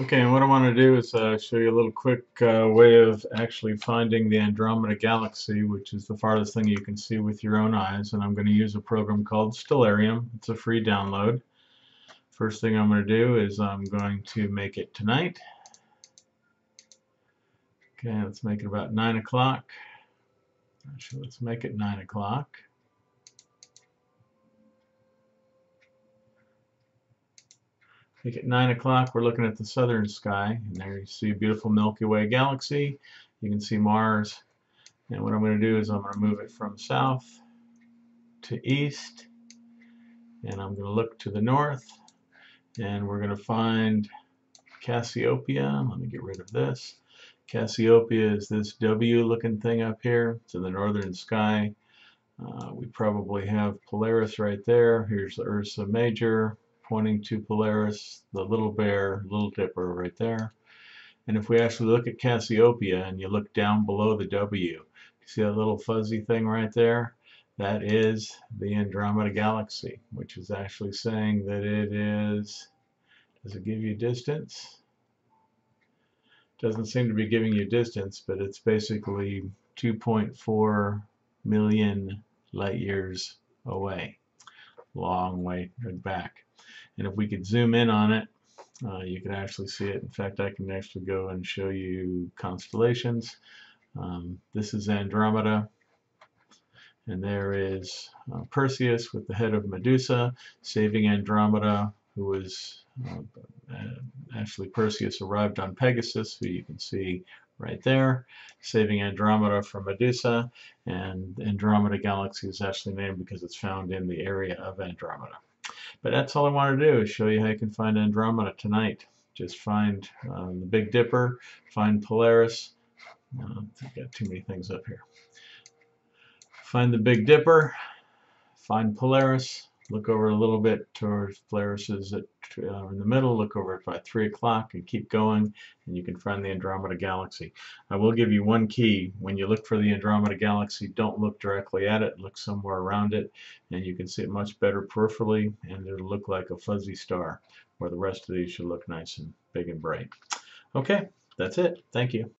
Okay, and what I want to do is uh, show you a little quick uh, way of actually finding the Andromeda Galaxy, which is the farthest thing you can see with your own eyes. And I'm going to use a program called Stellarium. It's a free download. First thing I'm going to do is I'm going to make it tonight. Okay, let's make it about 9 o'clock. Actually, let's make it 9 o'clock. Think at 9 o'clock we're looking at the southern sky and there you see a beautiful Milky Way galaxy. You can see Mars. And what I'm going to do is I'm going to move it from south to east and I'm going to look to the north and we're going to find Cassiopeia. Let me get rid of this. Cassiopeia is this W looking thing up here. It's in the northern sky. Uh, we probably have Polaris right there. Here's the Ursa Major pointing to Polaris, the Little Bear, Little Dipper right there. And if we actually look at Cassiopeia and you look down below the W, you see that little fuzzy thing right there? That is the Andromeda Galaxy, which is actually saying that it is, does it give you distance? Doesn't seem to be giving you distance, but it's basically 2.4 million light years away. Long way back. And if we could zoom in on it, uh, you can actually see it. In fact, I can actually go and show you constellations. Um, this is Andromeda, and there is uh, Perseus with the head of Medusa, saving Andromeda, who was uh, actually Perseus arrived on Pegasus, who you can see right there, saving Andromeda from Medusa, and Andromeda Galaxy is actually named because it's found in the area of Andromeda. But that's all I want to do is show you how you can find Andromeda tonight. Just find um, the Big Dipper, find Polaris. Uh, I've got too many things up here. Find the Big Dipper, find Polaris, look over a little bit towards Polaris is at, uh, in the middle, look over at by 3 o'clock and keep going and you can find the Andromeda Galaxy. I will give you one key. When you look for the Andromeda Galaxy, don't look directly at it, look somewhere around it and you can see it much better peripherally and it'll look like a fuzzy star where the rest of these should look nice and big and bright. Okay, that's it. Thank you.